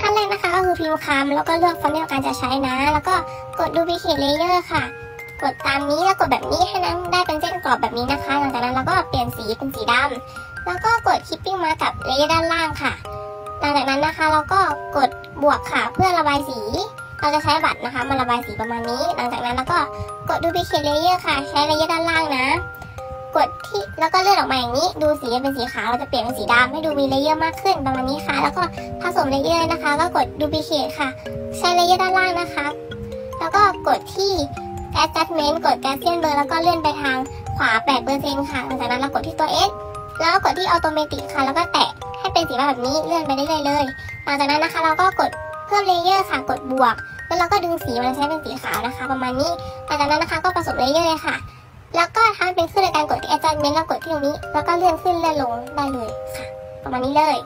ขั้นแรกนะคะก็คือพิมพ์คำแล้วก็เลือกฟอนต์ที่เราการจะใช้นะ แล้วก็กด duplicate layer ค่ะ กดตามนี้แล้วกดแบบนี้ให้นั้นได้เป็นเส้นกรอบแบบนี้นะคะ หลังจากนั้นเราก็เปลี่ยนสีเป็นสีดำแล้วก็กด clipping มากับเลเยอร์ด้านล่างค่ะ หลังจากนั้นนะคะเราก็กดบวกค่ะเพื่อระบายสี เราจะใช้บัตรนะคะมาระบายสีประมาณนี้ หลังจากนั้นเราก็กด duplicate layer ค่ะ ใช้ layer ด้านล่างนะ กดที่ แล้วก็เลื่อนออกมาอย่างนี้ ดูสีเป็นสีขาวเราจะเปลี่ยนเป็นสีดำให้ดูมี layer มากขึ้นประมาณนี้ค่ะ แล้วก็ผสม layer นะคะ ก็กด duplicate ค่ะ ใช้ layer ด้านล่างนะคะ แล้วก็กดที่ adjustment กด Gaussian blur แล้วก็เลื่อนไปทางขวา 8%ค่ะหลังจากนั้นเรากดที่ตัว S แล้วก็กดที่ automatic ค่ะ แล้วก็แตะให้เป็นสีแบบนี้เลื่อนไปเรื่อยๆเลยหลังจากนั้นนะคะเราก็กดเพิ่ม layer ค่ะ กดบวก แล้วเราก็ดึงสีมันใช้เป็นสีขาวนะคะ ประมาณนี้หลังจากนั้นนะคะก็ผสม layer เลยค่ะ แล้วก็ทำเป็นขึ้นโดยการกดที่ adjustment แล้วกดที่ตรงนี้ แล้วก็เลื่อนขึ้นเลื่อนลงได้เลยค่ะ ประมาณนี้เลย